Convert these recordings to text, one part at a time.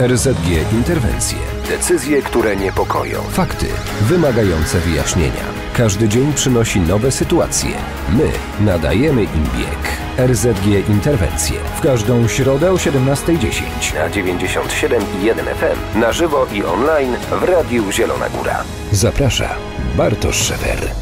RZG Interwencje. Decyzje, które niepokoją. Fakty wymagające wyjaśnienia. Każdy dzień przynosi nowe sytuacje. My nadajemy im bieg. RZG Interwencje. W każdą środę o 17.10 na 97,1 FM na żywo i online w Radiu Zielona Góra. Zaprasza Bartosz Szefer.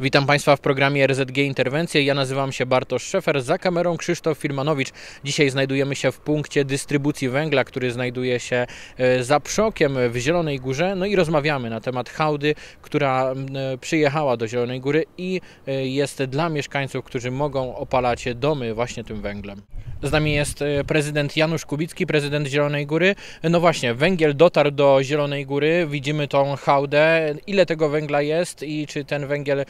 Witam Państwa w programie RZG Interwencje. Ja nazywam się Bartosz Szefer, za kamerą Krzysztof Firmanowicz. Dzisiaj znajdujemy się w punkcie dystrybucji węgla, który znajduje się e, za Przokiem w Zielonej Górze. No i rozmawiamy na temat hałdy, która e, przyjechała do Zielonej Góry i e, jest dla mieszkańców, którzy mogą opalać domy właśnie tym węglem. Z nami jest prezydent Janusz Kubicki, prezydent Zielonej Góry. No właśnie, węgiel dotarł do Zielonej Góry, widzimy tą hałdę. Ile tego węgla jest i czy ten węgiel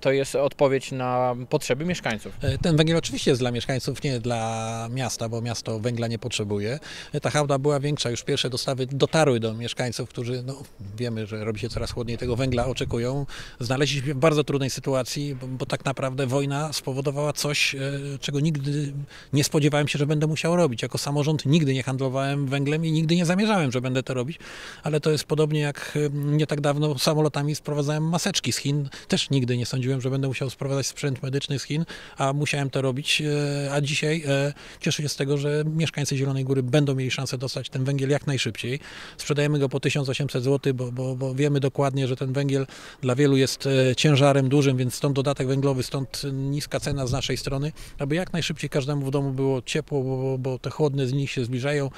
to jest odpowiedź na potrzeby mieszkańców. E, ten węgiel oczywiście jest dla mieszkańców, nie dla miasta, bo miasto węgla nie potrzebuje. E, ta hałda była większa, już pierwsze dostawy dotarły do mieszkańców, którzy, no, wiemy, że robi się coraz chłodniej, tego węgla oczekują. Znaleźliśmy się w bardzo trudnej sytuacji, bo, bo tak naprawdę wojna spowodowała coś, czego nigdy nie spodziewałem się, że będę musiał robić. Jako samorząd nigdy nie handlowałem węglem i nigdy nie zamierzałem, że będę to robić, ale to jest podobnie jak nie tak dawno samolotami sprowadzałem maseczki z Chin. Też nigdy nie sądziłem, że będę musiał sprowadzać sprzęt medyczny z Chin, a musiałem to robić. E, a dzisiaj e, cieszę się z tego, że mieszkańcy Zielonej Góry będą mieli szansę dostać ten węgiel jak najszybciej. Sprzedajemy go po 1800 zł, bo, bo, bo wiemy dokładnie, że ten węgiel dla wielu jest e, ciężarem dużym, więc stąd dodatek węglowy, stąd niska cena z naszej strony, aby jak najszybciej każdemu w domu było ciepło, bo, bo te chłodne dni się zbliżają.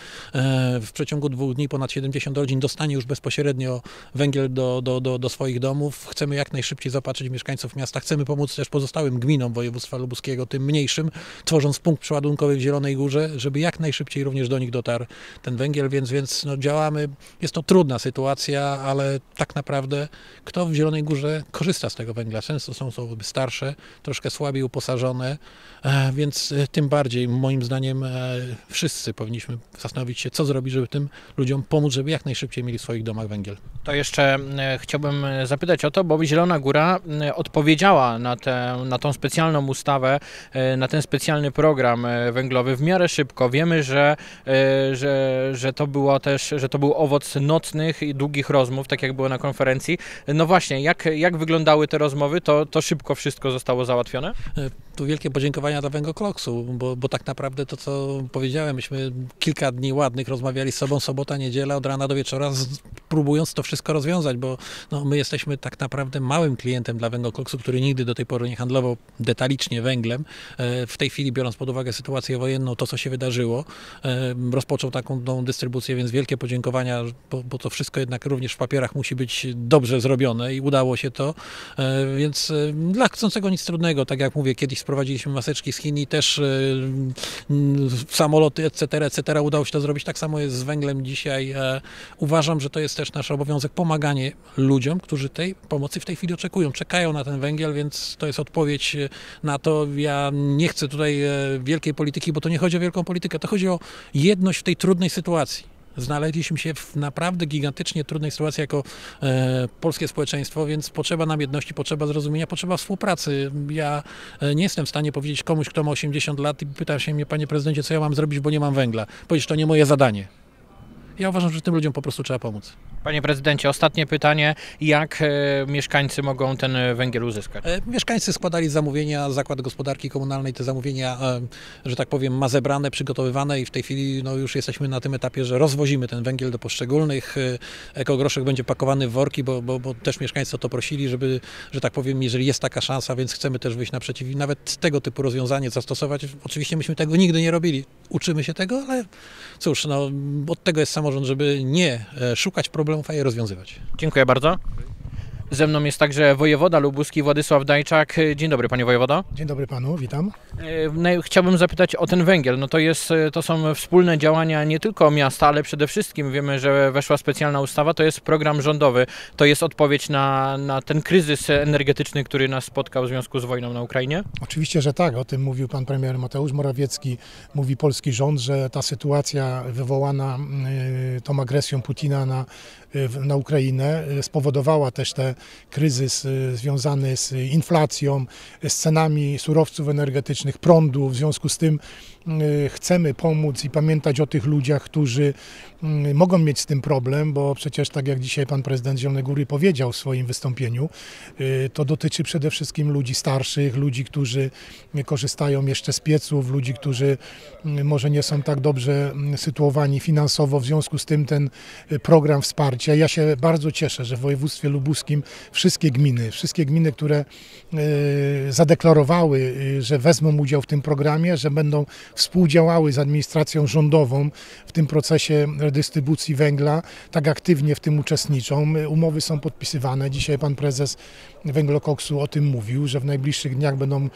W przeciągu dwóch dni ponad 70 rodzin dostanie już bezpośrednio węgiel do, do, do, do swoich domów. Chcemy jak najszybciej zaopatrzyć mieszkańców mieszkańców miasta. Chcemy pomóc też pozostałym gminom województwa lubuskiego, tym mniejszym, tworząc punkt przeładunkowy w Zielonej Górze, żeby jak najszybciej również do nich dotarł ten węgiel, więc, więc no, działamy. Jest to trudna sytuacja, ale tak naprawdę kto w Zielonej Górze korzysta z tego węgla? Często są osoby starsze, troszkę słabiej uposażone, e, więc e, tym bardziej moim zdaniem e, wszyscy powinniśmy zastanowić się, co zrobić, żeby tym ludziom pomóc, żeby jak najszybciej mieli w swoich domach węgiel. To jeszcze chciałbym zapytać o to, bo Zielona Góra odpowiedziała na, tę, na tą specjalną ustawę, e, na ten specjalny program e, węglowy w miarę szybko. Wiemy, że, e, że, że to było też, że to był owoc nocnych i długich rozmów, tak jak było na konferencji. No właśnie, jak, jak wyglądały te rozmowy? To, to szybko wszystko zostało załatwione? Tu wielkie podziękowania dla Węgokloksu, bo, bo tak naprawdę to, co powiedziałem, myśmy kilka dni ładnych rozmawiali z sobą, sobota, niedziela, od rana do wieczora, z, próbując to wszystko rozwiązać, bo no, my jesteśmy tak naprawdę małym klientem dla Węgokoksu, który nigdy do tej pory nie handlował detalicznie węglem. E, w tej chwili, biorąc pod uwagę sytuację wojenną, to co się wydarzyło, e, rozpoczął taką tą dystrybucję, więc wielkie podziękowania, bo, bo to wszystko jednak również w papierach musi być dobrze zrobione i udało się to, e, więc dla chcącego nic trudnego, tak jak mówię, kiedyś sprowadziliśmy maseczki z Chin i też samoloty, etc., etc., udało się to zrobić, tak samo jest z węglem dzisiaj. Uważam, że to jest też nasz obowiązek pomaganie ludziom, którzy tej pomocy w tej chwili oczekują, czekają na ten węgiel, więc to jest odpowiedź e, na to. Ja nie chcę tutaj e, wielkiej polityki, bo to nie chodzi o wielką politykę, to chodzi o jedność w tej trudnej sytuacji. Znaleźliśmy się w naprawdę gigantycznie trudnej sytuacji jako e, polskie społeczeństwo, więc potrzeba nam jedności, potrzeba zrozumienia, potrzeba współpracy. Ja e, nie jestem w stanie powiedzieć komuś, kto ma 80 lat i pyta się mnie, panie prezydencie, co ja mam zrobić, bo nie mam węgla. Powiedzieć, to nie moje zadanie. Ja uważam, że tym ludziom po prostu trzeba pomóc. Panie prezydencie, ostatnie pytanie. Jak e, mieszkańcy mogą ten węgiel uzyskać? E, mieszkańcy składali zamówienia, Zakład Gospodarki Komunalnej te zamówienia, e, że tak powiem, ma zebrane, przygotowywane i w tej chwili no, już jesteśmy na tym etapie, że rozwozimy ten węgiel do poszczególnych. Ekogroszek będzie pakowany w worki, bo, bo, bo też mieszkańcy o to prosili, żeby, że tak powiem, jeżeli jest taka szansa, więc chcemy też wyjść naprzeciw i nawet tego typu rozwiązanie zastosować. Oczywiście myśmy tego nigdy nie robili. Uczymy się tego, ale cóż, no, od tego jest samorząd, żeby nie szukać problemów, problemów, a je rozwiązywać. Dziękuję bardzo. Ze mną jest także wojewoda lubuski Władysław Dajczak. Dzień dobry panie wojewodo. Dzień dobry panu, witam. E, chciałbym zapytać o ten węgiel. No to, jest, e, to są wspólne działania nie tylko miasta, ale przede wszystkim wiemy, że weszła specjalna ustawa, to jest program rządowy. To jest odpowiedź na, na ten kryzys energetyczny, który nas spotkał w związku z wojną na Ukrainie? Oczywiście, że tak. O tym mówił pan premier Mateusz Morawiecki, mówi polski rząd, że ta sytuacja wywołana y, tą agresją Putina na, na Ukrainę y, spowodowała też ten kryzys y, związany z inflacją, z cenami surowców energetycznych, prądu. W związku z tym chcemy pomóc i pamiętać o tych ludziach, którzy mogą mieć z tym problem, bo przecież tak jak dzisiaj pan prezydent Zielonej Góry powiedział w swoim wystąpieniu, to dotyczy przede wszystkim ludzi starszych, ludzi, którzy korzystają jeszcze z pieców, ludzi, którzy może nie są tak dobrze sytuowani finansowo, w związku z tym ten program wsparcia. Ja się bardzo cieszę, że w województwie lubuskim wszystkie gminy, wszystkie gminy, które zadeklarowały, że wezmą udział w tym programie, że będą współdziałały z administracją rządową w tym procesie redystrybucji węgla, tak aktywnie w tym uczestniczą. Umowy są podpisywane. Dzisiaj pan prezes Węglokoksu o tym mówił, że w najbliższych dniach będą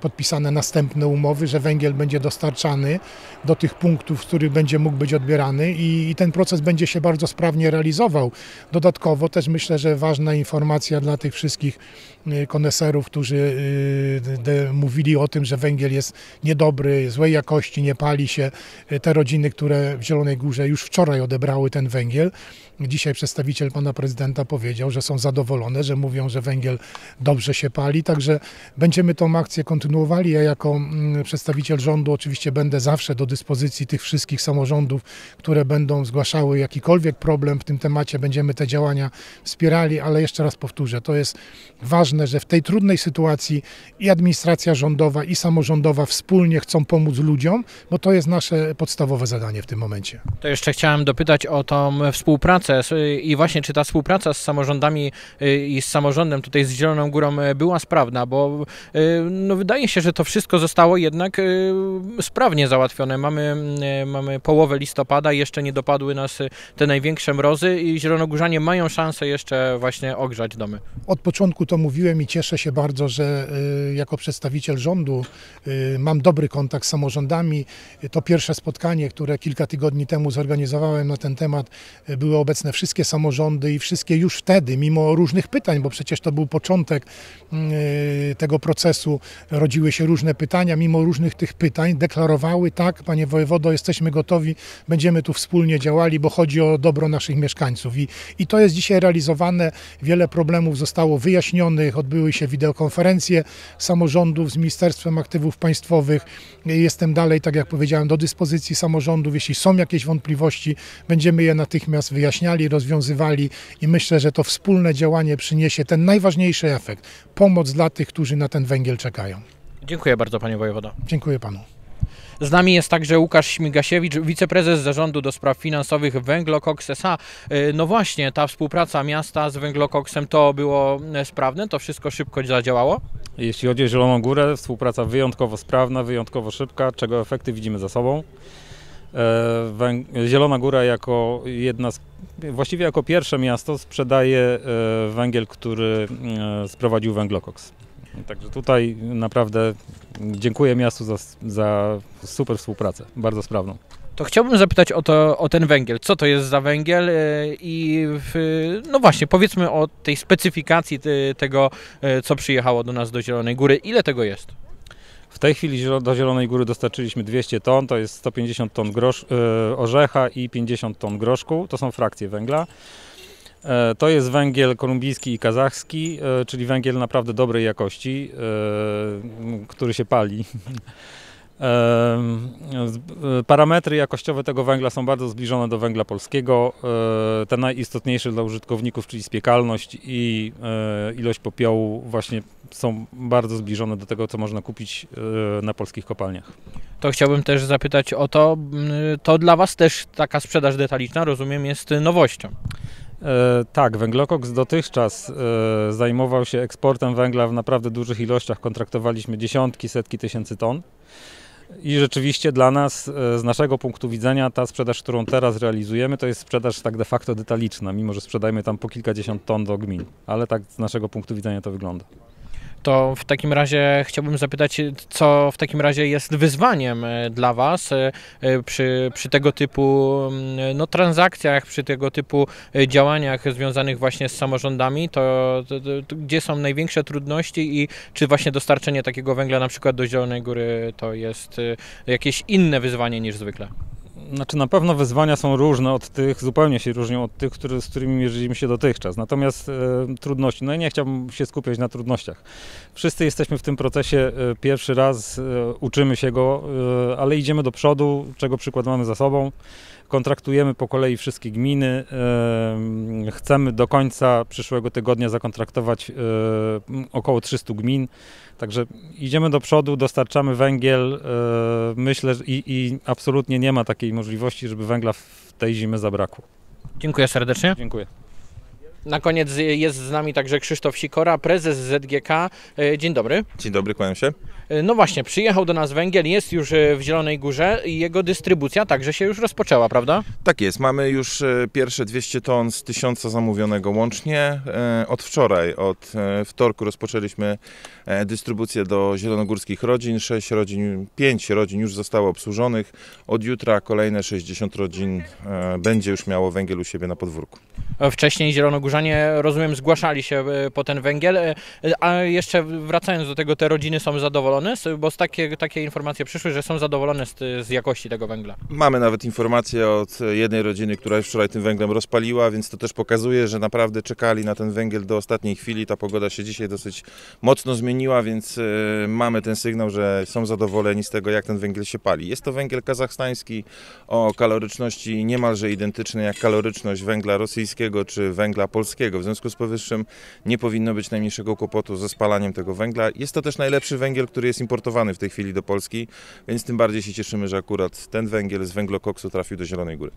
podpisane następne umowy, że węgiel będzie dostarczany do tych punktów, w których będzie mógł być odbierany i, i ten proces będzie się bardzo sprawnie realizował. Dodatkowo też myślę, że ważna informacja dla tych wszystkich y, koneserów, którzy y, mówili o tym, że węgiel jest niedobry, złej jakości, nie pali się. Y, te rodziny, które w Zielonej Górze już wczoraj odebrały ten węgiel, dzisiaj przedstawiciel pana prezydenta powiedział, że są zadowolone, że mówią, że węgiel dobrze się pali, także będziemy tą akcję kontynuowali. Ja jako mm, przedstawiciel rządu oczywiście będę zawsze do dyspozycji tych wszystkich samorządów, które będą zgłaszały jakikolwiek problem w tym temacie, będziemy te działania wspierali, ale jeszcze raz powtórzę, to jest ważne, że w tej trudnej sytuacji i administracja rządowa i samorządowa wspólnie chcą pomóc ludziom, bo to jest nasze podstawowe zadanie w tym momencie. To jeszcze chciałem dopytać o tą współpracę i właśnie czy ta współpraca z samorządami y, i z samorządem tutaj z Zieloną Górą y, była sprawna, bo y, no wydaje się, że to wszystko zostało jednak sprawnie załatwione. Mamy, mamy połowę listopada, jeszcze nie dopadły nas te największe mrozy i zielonogórzanie mają szansę jeszcze właśnie ogrzać domy. Od początku to mówiłem i cieszę się bardzo, że jako przedstawiciel rządu mam dobry kontakt z samorządami. To pierwsze spotkanie, które kilka tygodni temu zorganizowałem na ten temat, były obecne wszystkie samorządy i wszystkie już wtedy, mimo różnych pytań, bo przecież to był początek mm, y, tego procesu, rodziły się różne pytania, mimo różnych tych pytań deklarowały, tak, panie wojewodo, jesteśmy gotowi, będziemy tu wspólnie działali, bo chodzi o dobro naszych mieszkańców. I, i to jest dzisiaj realizowane. Wiele problemów zostało wyjaśnionych, odbyły się wideokonferencje samorządów z Ministerstwem Aktywów Państwowych. Jestem dalej, tak jak powiedziałem, do dyspozycji samorządów. Jeśli są jakieś wątpliwości, będziemy je natychmiast wyjaśniali rozwiązywali i myślę, że to wspólne działanie przyniesie ten najważniejszy efekt pomoc dla tych, którzy na ten węgiel czekają. Dziękuję bardzo, panie wojewodo. Dziękuję panu. Z nami jest także Łukasz Śmigasiewicz, wiceprezes zarządu do spraw finansowych Węglokoks SA. Y, no właśnie, ta współpraca miasta z Węglokoksem to było e, sprawne? To wszystko szybko zadziałało? Jeśli chodzi o Zieloną Górę, współpraca wyjątkowo sprawna, wyjątkowo szybka, czego efekty widzimy za sobą. E, Zielona Góra jako jedna z, właściwie jako pierwsze miasto sprzedaje e, węgiel, który e, sprowadził węglokoks. Także tutaj naprawdę dziękuję miastu za, za super współpracę, bardzo sprawną. To chciałbym zapytać o, to, o ten węgiel. Co to jest za węgiel i w, no właśnie, powiedzmy o tej specyfikacji tego, co przyjechało do nas do Zielonej Góry. Ile tego jest? W tej chwili do Zielonej Góry dostarczyliśmy 200 ton, to jest 150 ton grosz, e, orzecha i 50 ton groszku, to są frakcje węgla. E, to jest węgiel kolumbijski i kazachski, e, czyli węgiel naprawdę dobrej jakości, który się pali. Parametry jakościowe tego węgla są bardzo zbliżone do węgla polskiego. Te najistotniejsze dla użytkowników, czyli spiekalność i ilość popiołu właśnie są bardzo zbliżone do tego, co można kupić e, na polskich kopalniach. To chciałbym też zapytać o to, to dla Was też taka sprzedaż detaliczna, rozumiem, jest nowością. E, tak, Węglokoks dotychczas e, zajmował się eksportem węgla w naprawdę dużych ilościach. Kontraktowaliśmy dziesiątki, setki tysięcy ton. I rzeczywiście dla nas, e, z naszego punktu widzenia, ta sprzedaż, którą teraz realizujemy, to jest sprzedaż tak de facto detaliczna, mimo że sprzedajemy tam po kilkadziesiąt ton do gmin. Ale tak z naszego punktu widzenia to wygląda to w takim razie chciałbym zapytać, co w takim razie jest wyzwaniem e, dla Was e, e, przy, przy tego typu mm, no, transakcjach, przy tego typu działaniach związanych właśnie z samorządami, to, to, to, gdzie są największe trudności i czy właśnie dostarczenie takiego węgla na przykład do Zielonej Góry to jest jakieś inne wyzwanie niż zwykle? Znaczy na pewno wyzwania są różne od tych, zupełnie się różnią od tych, który, z którymi mierzyliśmy się dotychczas. Natomiast e, trudności, no i nie chciałbym się skupiać na trudnościach. Wszyscy jesteśmy w tym procesie e, pierwszy raz, e, uczymy się go, e, ale idziemy do przodu, czego przykład mamy za sobą. Kontraktujemy po kolei wszystkie gminy. Chcemy do końca przyszłego tygodnia zakontraktować około 300 gmin. Także idziemy do przodu, dostarczamy węgiel. Myślę, że i, i absolutnie nie ma takiej możliwości, żeby węgla w tej zimy zabrakło. Dziękuję serdecznie. Dziękuję. Na koniec jest z nami także Krzysztof Sikora, prezes ZGK. E, Dzień dobry. Dzień dobry, kłaniam się. E, No właśnie, przyjechał do nas węgiel, jest już e, w Zielonej Górze i jego dystrybucja także się już rozpoczęła, prawda? Tak jest, mamy już e, pierwsze 200 ton z 1000 zamówionego łącznie. Od wczoraj, od wtorku rozpoczęliśmy dystrybucję do zielonogórskich rodzin. 6 rodzin, 5 rodzin już zostało obsłużonych. Od jutra kolejne 60 rodzin będzie już miało węgiel u siebie na podwórku. Wcześniej zielonogórzanie, rozumiem, zgłaszali się po ten węgiel, a jeszcze wracając do tego, te rodziny są zadowolone, Z- bo z takie, takie informacje przyszły, że są zadowolone z, z jakości tego węgla. Mamy nawet informację od jednej rodziny, która już wczoraj tym węglem rozpaliła, więc to też pokazuje, że naprawdę czekali na ten węgiel do ostatniej chwili. Ta pogoda się dzisiaj dosyć mocno zmieniła, więc e, mamy ten sygnał, że są zadowoleni z tego, jak ten węgiel się pali. Jest to węgiel kazachstański o kaloryczności niemalże identycznej jak kaloryczność węgla rosyjskiego czy węgla polskiego. W związku z powyższym nie powinno być najmniejszego kłopotu ze spalaniem tego węgla. Jest to też najlepszy węgiel, który jest importowany w tej chwili do Polski, więc tym bardziej się cieszymy, że akurat ten węgiel z węglokoksu trafił do Zielonej Góry.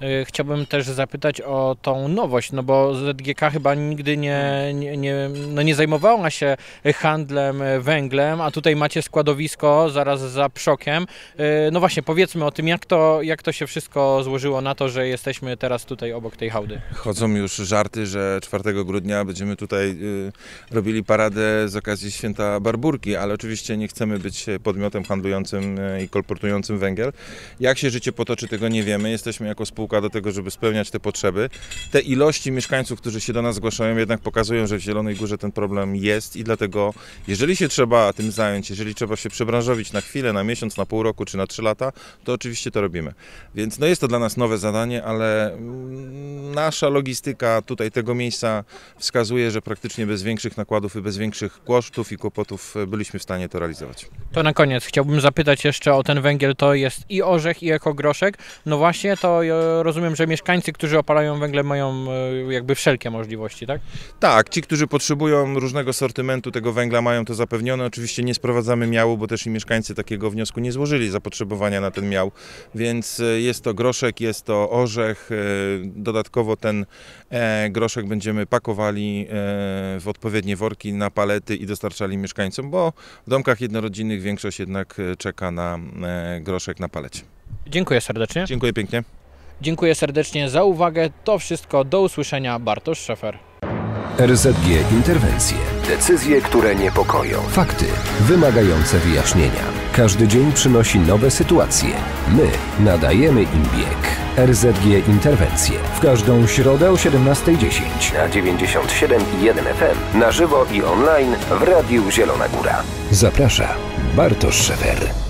E, Chciałbym też zapytać o tą nowość, no bo ZGK chyba nigdy nie, nie, nie, no nie zajmowała się handlem węglem, a tutaj macie składowisko zaraz za Przokiem. E, No właśnie, powiedzmy o tym, jak to, jak to się wszystko złożyło na to, że jesteśmy teraz tutaj obok tej hałdy. Chodzą już żarty, że 4 grudnia będziemy tutaj y, robili paradę z okazji święta Barburki, ale oczywiście nie chcemy być podmiotem handlującym y, i kolportującym węgiel. Jak się życie potoczy, tego nie wiemy. Jesteśmy jako spółka do tego, żeby spełniać te potrzeby. Te ilości mieszkańców, którzy się do nas zgłaszają, jednak pokazują, że w Zielonej Górze ten problem jest i dlatego, jeżeli się trzeba tym zająć, jeżeli trzeba się przebranżowić na chwilę, na miesiąc, na pół roku czy na trzy lata, to oczywiście to robimy. Więc no jest to dla nas nowe zadanie, ale mm, nasza logistyka tutaj tego miejsca wskazuje, że praktycznie bez większych nakładów i bez większych kosztów i kłopotów e, byliśmy w stanie to realizować. To na koniec chciałbym zapytać jeszcze o ten węgiel, to jest i orzech, i ekogroszek. No właśnie, to rozumiem, że mieszkańcy, którzy opalają węglem mają e, jakby wszelkie możliwości, tak? Tak, ci, którzy potrzebują różnego sortymentu tego węgla mają to zapewnione. Oczywiście nie sprowadzamy miału, bo też i mieszkańcy takiego wniosku nie złożyli zapotrzebowania na ten miał, więc e, jest to groszek, jest to orzech. e, Dodatkowo ten groszek będziemy pakowali w odpowiednie worki na palety i dostarczali mieszkańcom, bo w domkach jednorodzinnych większość jednak e, czeka na e, groszek na palecie. Dziękuję serdecznie. Dziękuję pięknie. Dziękuję serdecznie za uwagę. To wszystko. Do usłyszenia. Bartosz Szefer. RZG Interwencje. Decyzje, które niepokoją. Fakty wymagające wyjaśnienia. Każdy dzień przynosi nowe sytuacje. My nadajemy im bieg. RZG Interwencje. W każdą środę o 17.10 na 97,1 FM. Na żywo i online w Radiu Zielona Góra. Zaprasza Bartosz Szefer.